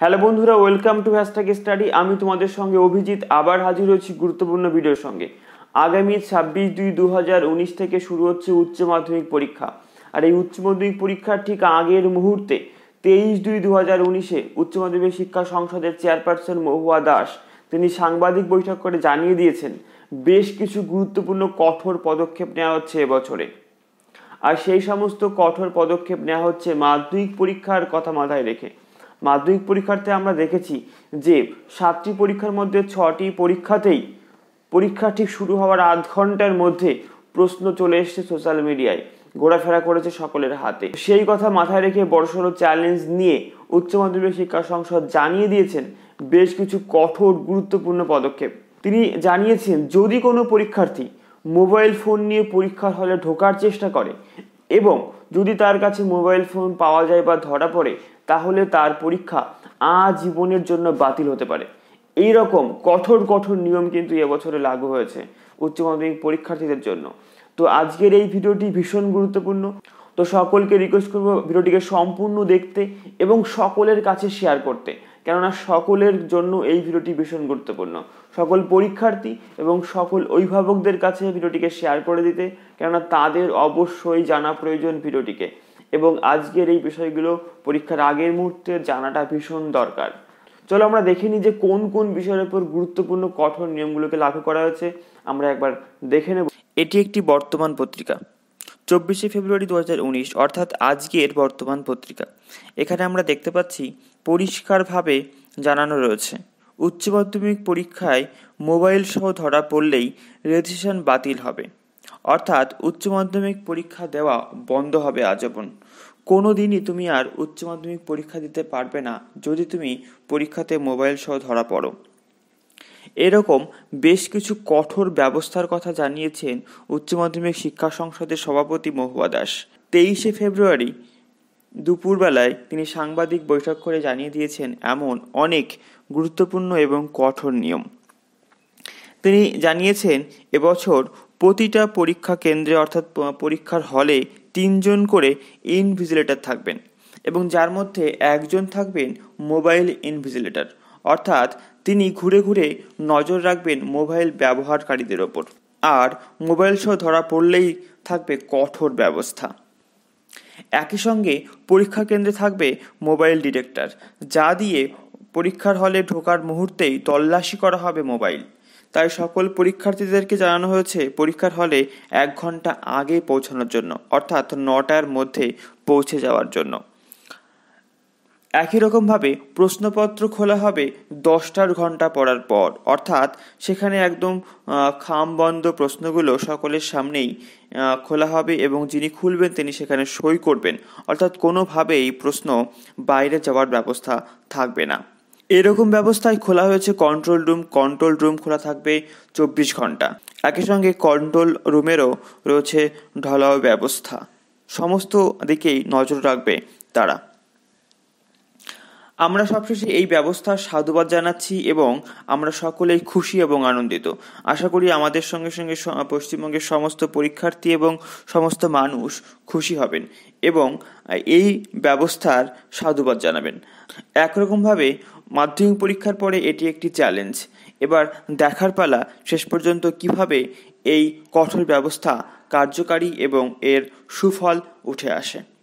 Hello বন্ধুরা welcome to hashtag study আমি তোমাদের সঙ্গে অভিজিৎ, আবার হাজির হয়েছি গুরুত্বপূর্ণ ভিডিওর সঙ্গে। আগামী ছাব্বিশ দুই দু হাজার উনিশ থেকে শুরু হচ্ছে উচ্চ মাধ্যমিক পরীক্ষা। আর এই উচ্চ মাধ্যমিক পরীক্ষার ঠিক আগের মুহূর্তে, তেইশ দুই দু হাজার উনিশে উচ্চ মাধ্যমিক শিক্ষা সংসদের চেয়ারপারসন মহুয়া দাস, তিনি সাংবাদিক বৈঠক করে জানিয়ে দিয়েছেন, বেশ কিছু গুরুত্বপূর্ণ কঠোর পদক্ষেপ নেওয়া হচ্ছে এবছরে। আর সেই সমস্ত কঠোর পদক্ষেপ নেওয়া হচ্ছে মাধ্যমিক পরীক্ষার কথা মাথায় রেখে। মাধ্যমিক পরীক্ষার্থে আমরা দেখেছি যে সাতটি পরীক্ষার মধ্যে ছটি পরীক্ষাতেই পরীক্ষা ঠিক শুরু হওয়ার আধ ঘণ্টার মধ্যে প্রশ্ন চলে এসছে সোশ্যাল মিডিয়ায়। ঘোরাফেরা করেছে সকলের হাতে। সেই কথা মাথায় রেখে বড়সড় চ্যালেঞ্জ নিয়ে উচ্চ মাধ্যমিক শিক্ষা সংসদ জানিয়ে দিয়েছেন বেশ কিছু কঠোর, গুরুত্বপূর্ণ পদক্ষেপ। তিনি জানিয়েছেন, যদি কোনো পরীক্ষার্থী মোবাইল ফোন নিয়ে পরীক্ষার হলে ঢোকার চেষ্টা করে এবং যদি তার কাছে মোবাইল ফোন পাওয়া যায় বা ধরা পড়ে তাহলে তার পরীক্ষা আজীবনের জন্য বাতিল হতে পারে। এই রকম কঠোর কঠোর নিয়ম কিন্তু এবছরে লাগু হয়েছে উচ্চ মাধ্যমিক পরীক্ষার্থীদের জন্য। তো আজকের এই ভিডিওটি ভীষণ গুরুত্বপূর্ণ। তো সকলকে রিকোয়েস্ট করব ভিডিওটিকে সম্পূর্ণ দেখতে এবং সকলের কাছে শেয়ার করতে। কেননা সকলের জন্য এই ভিডিওটি ভীষণ গুরুত্বপূর্ণ। সকল পরীক্ষার্থী এবং সকল অভিভাবকদের কাছে ভিডিওটিকে শেয়ার করে দিতে। কেননা তাদের অবশ্যই জানা প্রয়োজন ভিডিওটিকে। এবং আজকের এই বিষয়গুলো পরীক্ষার আগের মুহূর্তে জানাটা ভীষণ দরকার। চলো আমরা দেখে নিই যে কোন কোন বিষয়ের উপর গুরুত্বপূর্ণ কঠোর নিয়মগুলোকে লাগু করা হয়েছে। আমরা একবার দেখে নেব। এটি একটি বর্তমান পত্রিকা, চব্বিশে ফেব্রুয়ারি দু হাজার উনিশ, অর্থাৎ আজকের বর্তমান পত্রিকা। এখানে আমরা দেখতে পাচ্ছি, পরিষ্কারভাবে জানানো রয়েছে, উচ্চ মাধ্যমিক পরীক্ষায় মোবাইল সহ ধরা পড়লেই রেজিস্ট্রেশন বাতিল হবে। অর্থাৎ উচ্চ মাধ্যমিক পরীক্ষা দেওয়া বন্ধ হবে আজীবন। কোনো দিনই তুমি আর উচ্চ মাধ্যমিক পরীক্ষা দিতে পারবে না যদি তুমি পরীক্ষাতে মোবাইল সহ ধরা পড়ো। এরকম বেশ কিছু কঠোর ব্যবস্থার কথা জানিয়েছেন উচ্চ মাধ্যমিক শিক্ষা সংসদের সভাপতি মহুয়া দাস। তেইশে ফেব্রুয়ারি দুপুরবেলায় তিনি সাংবাদিক বৈঠক করে জানিয়ে দিয়েছেন, এমন অনেক গুরুত্বপূর্ণ এবং কঠোর নিয়ম। তিনি জানিয়েছেন, এবছর প্রতিটা পরীক্ষা কেন্দ্রে অর্থাৎ পরীক্ষার হলে তিনজন করে ইনভিজিলেটর থাকবেন এবং যার মধ্যে একজন থাকবেন মোবাইল ইনভিজিলেটর। অর্থাৎ তিনি ঘুরে ঘুরে নজর রাখবেন মোবাইল ব্যবহারকারীদের ওপর। আর মোবাইল সহ ধরা পড়লেই থাকবে কঠোর ব্যবস্থা। একই সঙ্গে পরীক্ষা কেন্দ্রে থাকবে মোবাইল ডিটেক্টর, যা দিয়ে পরীক্ষার হলে ঢোকার মুহূর্তেই তল্লাশি করা হবে মোবাইল। তাই সকল পরীক্ষার্থীদেরকে জানানো হয়েছে, পরীক্ষার হলে এক ঘণ্টা আগে পৌঁছানোর জন্য, অর্থাৎ নটার মধ্যে পৌঁছে যাওয়ার জন্য। একই রকমভাবে প্রশ্নপত্র খোলা হবে দশটার ঘণ্টা পড়ার পর, অর্থাৎ সেখানে একদম খামবন্ধ প্রশ্নগুলো সকলের সামনেই খোলা হবে এবং যিনি খুলবেন তিনি সেখানে সই করবেন। অর্থাৎ কোনোভাবেই প্রশ্ন বাইরে যাওয়ার ব্যবস্থা থাকবে না। এরকম ব্যবস্থায় খোলা হয়েছে কন্ট্রোল রুম কন্ট্রোল রুম খোলা থাকবে চব্বিশ ঘণ্টা। একই সঙ্গে কন্ট্রোল রুমেরও রয়েছে ঢলাও ব্যবস্থা। সমস্ত দিকেই নজর রাখবে তারা। আমরা সবশেষে এই ব্যবস্থার সাধুবাদ জানাচ্ছি এবং আমরা সকলেই খুশি এবং আনন্দিত। আশা করি আমাদের সঙ্গে সঙ্গে পশ্চিমবঙ্গের সমস্ত পরীক্ষার্থী এবং সমস্ত মানুষ খুশি হবেন এবং এই ব্যবস্থার সাধুবাদ জানাবেন। একরকমভাবে মাধ্যমিক পরীক্ষার পরে এটি একটি চ্যালেঞ্জ এবার দেখার পালা শেষ পর্যন্ত কীভাবে এই কঠোর ব্যবস্থা কার্যকারী এবং এর সুফল উঠে আসে।